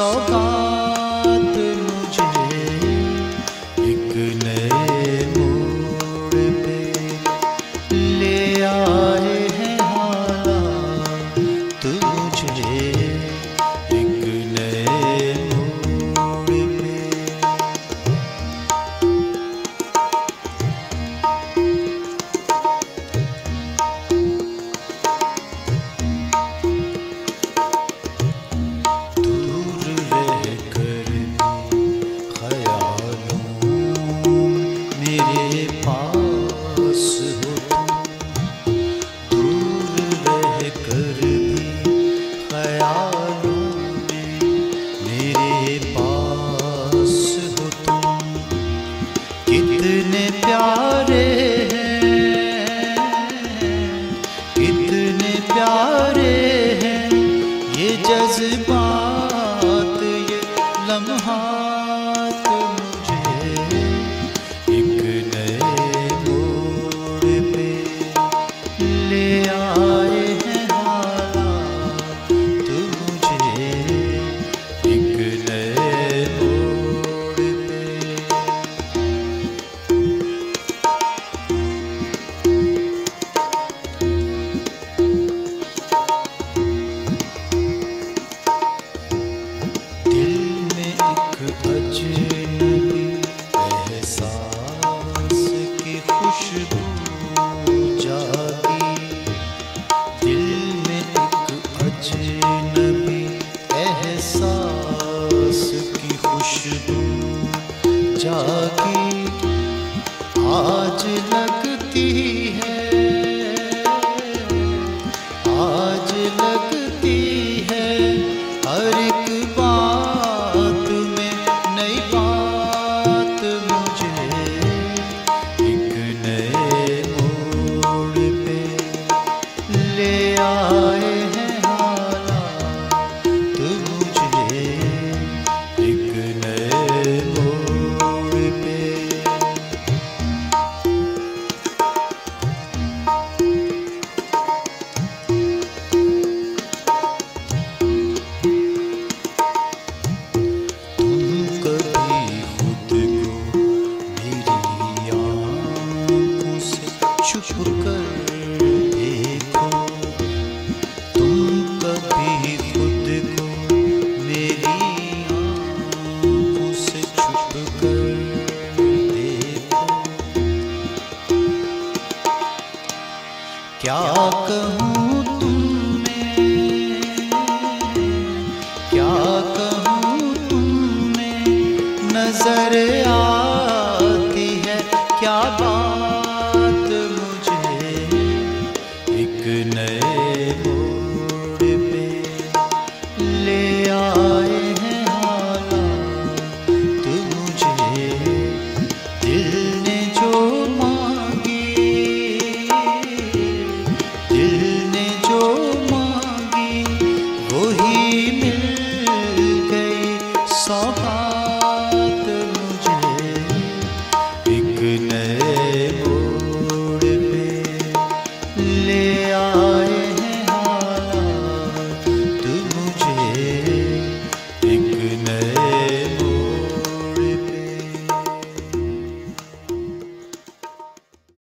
সব प्यारे हैं ये जज्बा जाके आज लग क्या कहूँ तुमने? क्या कहूँ तुमने? नज़र आ